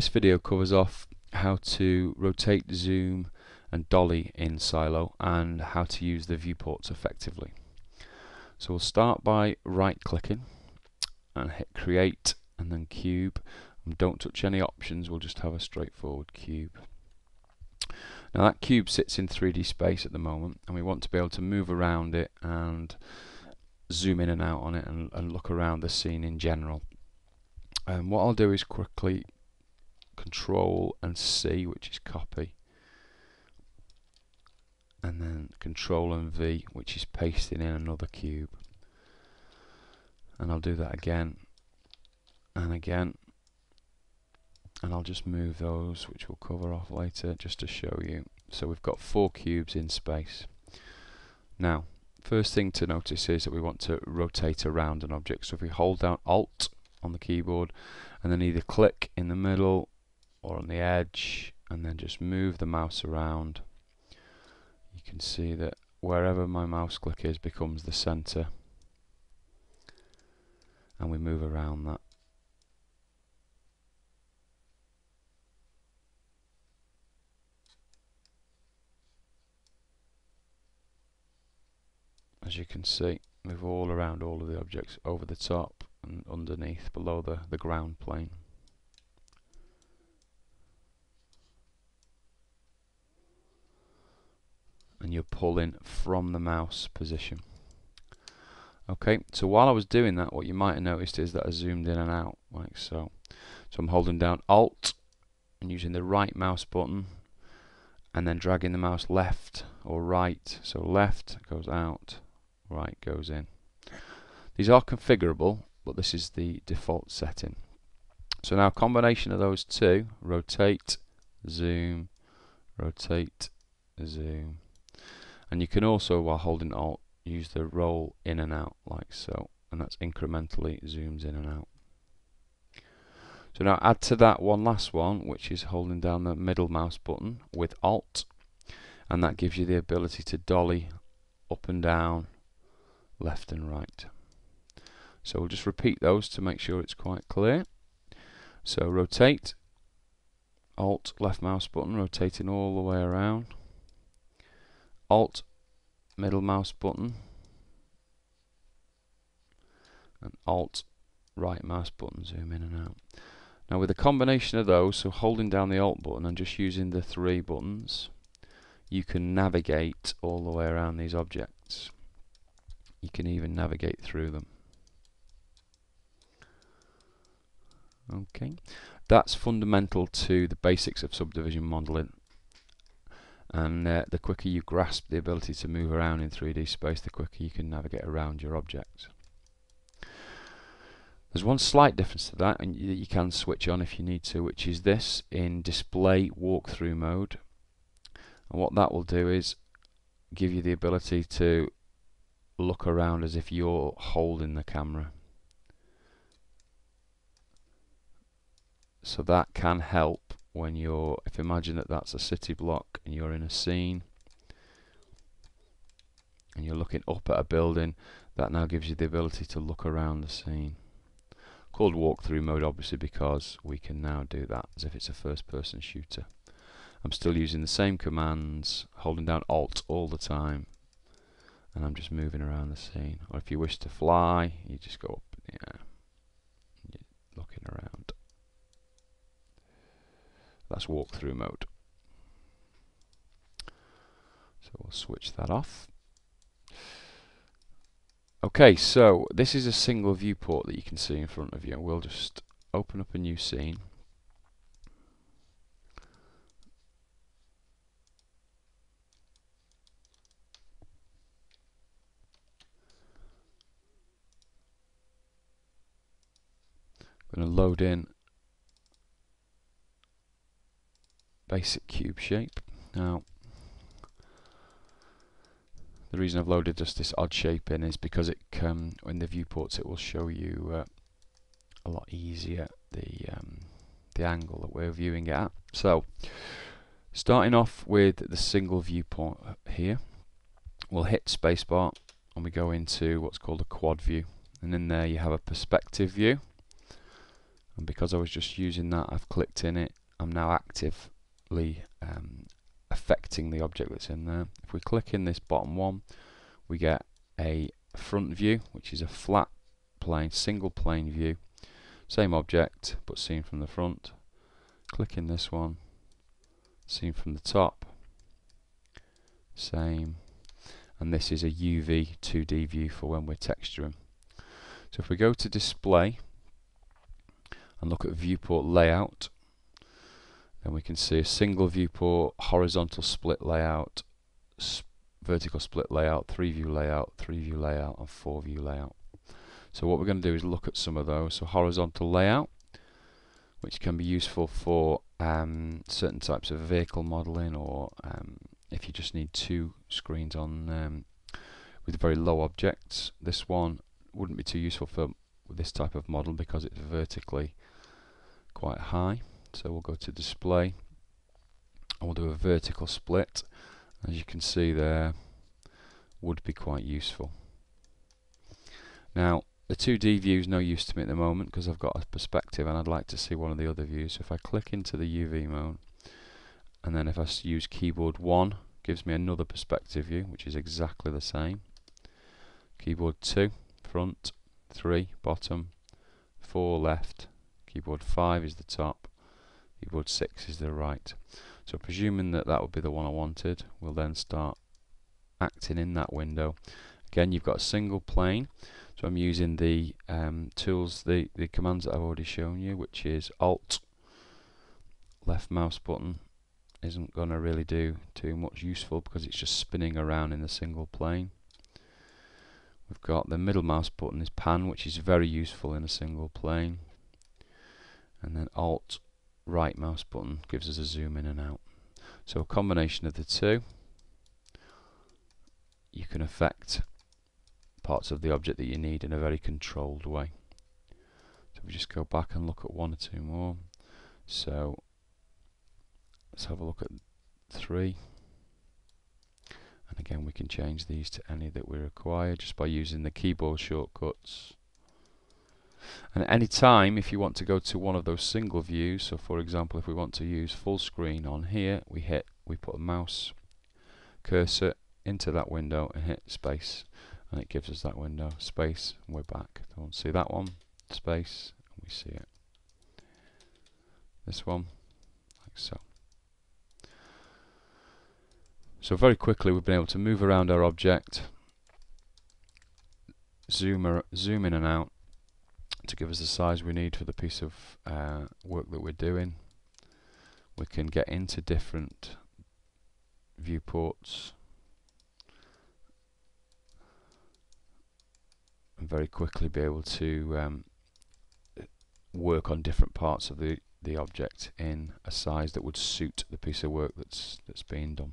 This video covers off how to rotate, zoom and dolly in Silo and how to use the viewports effectively. So we'll start by right clicking and hit create and then cube and don't touch any options, we'll just have a straightforward cube. Now that cube sits in 3D space at the moment and we want to be able to move around it and zoom in and out on it and, and look around the scene in general. And um, what I'll do is quickly control and C which is copy. And then control and V which is pasting in another cube. And I'll do that again and again. And I'll just move those which we'll cover off later just to show you. So we've got four cubes in space. Now first thing to notice is that we want to rotate around an object. So if we hold down alt on the keyboard and then either click in the middle or on the edge and then just move the mouse around. You can see that wherever my mouse click is becomes the center. And we move around that. As you can see move all around all of the objects over the top and underneath below the, the ground plane and you're pulling from the mouse position. Okay, so while I was doing that, what you might have noticed is that I zoomed in and out, like so. So I'm holding down Alt and using the right mouse button and then dragging the mouse left or right. So left goes out, right goes in. These are configurable, but this is the default setting. So now combination of those two, rotate, zoom, rotate, zoom, and you can also while holding alt use the roll in and out like so. And that's incrementally zooms in and out. So now add to that one last one which is holding down the middle mouse button with alt. And that gives you the ability to dolly up and down left and right. So we'll just repeat those to make sure it's quite clear. So rotate alt left mouse button rotating all the way around Alt middle mouse button and Alt right mouse button zoom in and out. Now with a combination of those, so holding down the Alt button and just using the three buttons, you can navigate all the way around these objects. You can even navigate through them. Okay, that's fundamental to the basics of subdivision modeling and uh, the quicker you grasp the ability to move around in 3D space the quicker you can navigate around your objects. There's one slight difference to that and you, can switch on if you need to which is this in display walkthrough mode and what that will do is give you the ability to look around as if you're holding the camera so that can help when you're, if imagine that that's a city block and you're in a scene and you're looking up at a building, that now gives you the ability to look around the scene. Called walkthrough mode obviously because we can now do that as if it's a first person shooter. I'm still using the same commands, holding down Alt all the time and I'm just moving around the scene. Or if you wish to fly, you just go up in the air. Looking around. That's walkthrough mode. So we'll switch that off. Okay, so this is a single viewport that you can see in front of you. We'll just open up a new scene. Going to load in basic cube shape. Now, the reason I've loaded just this odd shape in is because it um, in the viewports it will show you uh, a lot easier the um, the angle that we're viewing it at. So, starting off with the single viewport here, we'll hit spacebar and we go into what's called a quad view, and in there you have a perspective view. and because I was just using that I've clicked in it I'm now actively um, affecting the object that's in there. If we click in this bottom one we get a front view which is a flat plane single plane view. Same object but seen from the front. Click in this one seen from the top. Same. And this is a UV 2D view for when we're texturing. So if we go to display and look at viewport layout then we can see a single viewport horizontal split layout sp vertical split layout three view layout three view layout and four view layout. So what we're going to do is look at some of those. So horizontal layout which can be useful for um, certain types of vehicle modeling or um, if you just need two screens on um, with very low objects this one wouldn't be too useful for this type of model because it's vertically quite high so we'll go to display. And we'll do a vertical split. As you can see there would be quite useful. Now the 2D view is no use to me at the moment because I've got a perspective and I'd like to see one of the other views. So if I click into the UV mode and then if I use keyboard 1 gives me another perspective view which is exactly the same. Keyboard 2 front 3 bottom 4 left. Keyboard 5 is the top keyboard 6 is the right. So presuming that that would be the one I wanted we'll then start acting in that window. Again you've got a single plane. So I'm using the um, tools the, the commands that I've already shown you which is alt left mouse button isn't going to really do too much useful because it's just spinning around in the single plane. We've got the middle mouse button is pan which is very useful in a single plane. And then alt right mouse button gives us a zoom in and out. So a combination of the two you can affect parts of the object that you need in a very controlled way. So we just go back and look at one or two more. So let's have a look at three. And again we can change these to any that we require just by using the keyboard shortcuts and at any time if you want to go to one of those single views so for example if we want to use full screen on here we hit we put a mouse cursor into that window and hit space. And it gives us that window space and we're back. Don't see that one? Space and we see it. This one like so. So very quickly we've been able to move around our object zoom, zoom in and out give us the size we need for the piece of uh, work that we're doing. We can get into different viewports and very quickly be able to um, work on different parts of the the object in a size that would suit the piece of work that's that's being done.